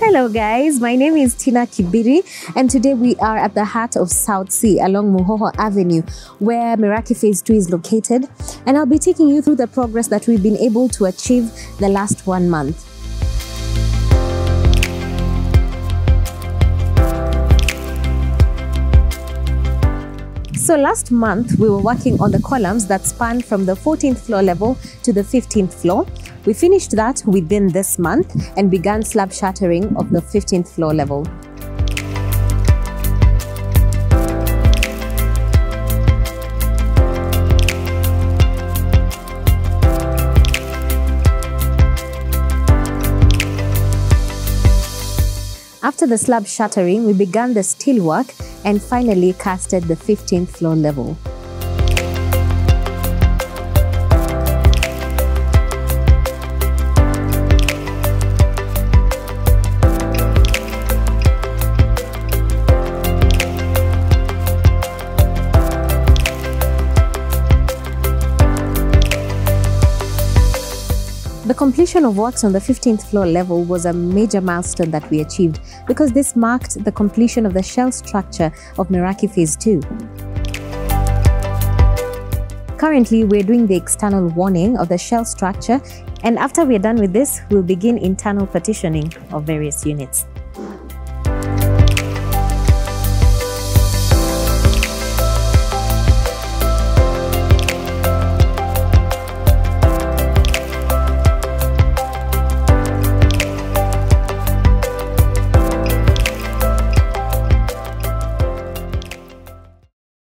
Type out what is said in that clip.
Hello, guys. My name is Tina Kibiri, and today we are at the heart of South C along Muhoho Avenue, where Meraki Phase 2 is located. And I'll be taking you through the progress that we've been able to achieve the last one month. So last month, we were working on the columns that span from the 14th floor level to the 15th floor. We finished that within this month and began slab shuttering of the 15th floor level. After the slab shuttering, we began the steelwork and finally casted the 15th floor level. The completion of works on the 15th floor level was a major milestone that we achieved because this marked the completion of the shell structure of Meraki Phase 2. Currently, we're doing the external walling of the shell structure and after we're done with this, we'll begin internal partitioning of various units.